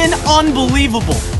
freaking unbelievable.